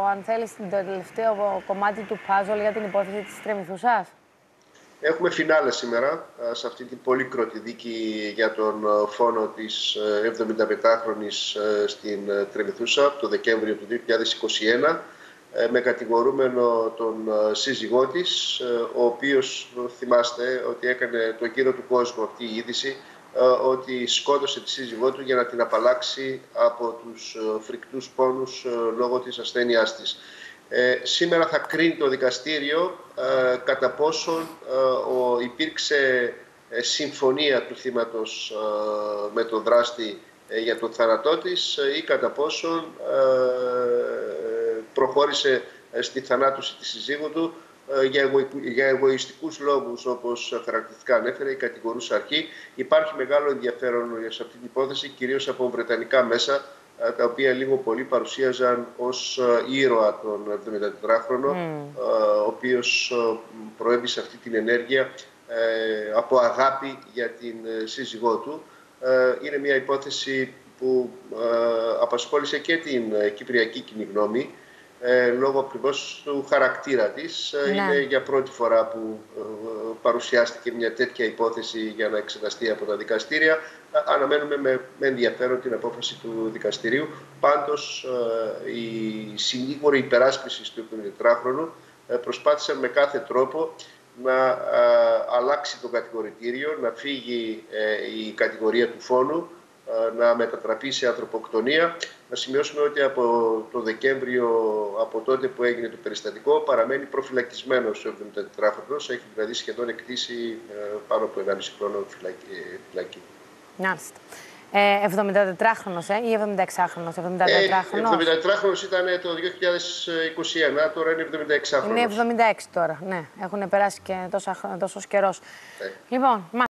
αν θέλεις, το τελευταίο κομμάτι του puzzle για την υπόθεση της Τρεμηθούσας. Έχουμε φινάλε σήμερα σε αυτή την πολύκροτη δίκη για τον φόνο της 75χρονης στην Τρεμηθούσα το Δεκέμβριο του 2021 με κατηγορούμενο τον σύζυγό της, ο οποίος θυμάστε ότι έκανε τον κύριο του κόσμου αυτή η είδηση ότι σκότωσε τη σύζυγό του για να την απαλλάξει από τους φρικτούς πόνους λόγω της ασθένειάς της. Ε, σήμερα θα κρίνει το δικαστήριο ε, κατά πόσον ε, ο, υπήρξε ε, συμφωνία του θύματος με τον δράστη για τον θάνατό της ή κατά πόσον προχώρησε στη θανάτωση της συζύγου του για, εγω, για εγωιστικούς λόγους όπως χαρακτηριστικά ανέφερε η κατηγορούσα αρχή. Υπάρχει μεγάλο ενδιαφέρον σε αυτή την υπόθεση κυρίως από βρετανικά μέσα ε, τα οποία λίγο πολύ παρουσίαζαν ως ε, ήρωα τον 74χρονο, mm. Ε, ο οποίος προέβη σε αυτή την ενέργεια από αγάπη για την σύζυγό του. Είναι μια υπόθεση που απασχόλησε και την κυπριακή κοινή γνώμη ε, λόγω ακριβώς του χαρακτήρα της. Ε, ναι. Είναι για πρώτη φορά που ε, παρουσιάστηκε μια τέτοια υπόθεση για να εξεταστεί από τα δικαστήρια. Αναμένουμε με, με ενδιαφέρον την απόφαση του δικαστηρίου. Πάντως, οι συνήγοροι υπεράσπιση του 74χρονου προσπάθησαν με κάθε τρόπο να αλλάξει το κατηγορητήριο, να φύγει η κατηγορία του φόνου ε, να μετατραπεί σε ανθρωποκτονία. Να σημειώσουμε ότι από το Δεκέμβριο, από τότε που έγινε το περιστατικό, παραμένει προφυλακισμένος ο 74χρονος, έχει δηλαδή σχεδόν εκτίσει ε, πάνω από 1,5 χρόνο φυλακή. Μάλιστα. Ε, 74χρονος ε, ή 76χρονος, 74χρονος. 74χρονος ήταν το 2021, τώρα είναι 76χρονος. Είναι 76 τώρα, ναι. Έχουν περάσει και τόσο, τόσος καιρός. Ε. Λοιπόν,